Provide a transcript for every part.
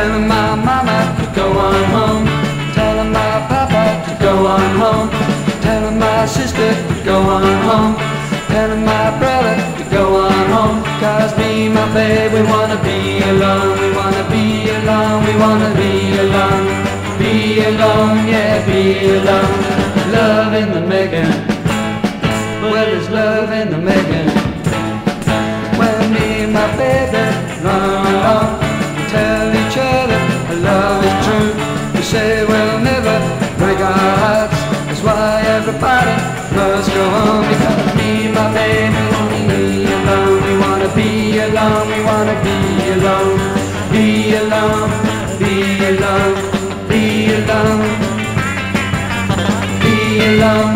Telling my mama to go on home. Telling my papa to go on home. Telling my sister to go on home. Telling my brother to go on home. Cause me and my babe, we wanna be alone. We wanna be alone. We wanna be alone. Be alone, yeah, be alone. Love in the making. Well, there's love in the making. Everybody must go home because me and my baby wanna be alone. We wanna be alone. We wanna be alone. Be alone. Be alone. Be alone. Be alone.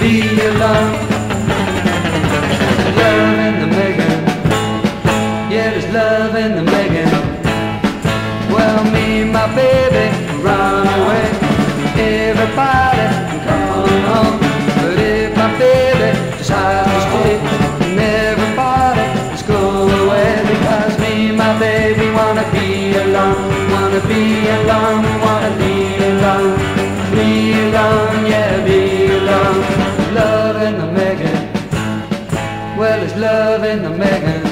Be alone. Love in the making. Yeah, there's love in the making. Well, me and my baby baby decides to everybody just go away. Because me and my baby wanna be alone. Wanna be alone. Wanna be alone. Be alone, yeah, be alone. Love in the making. Well, it's love in the making.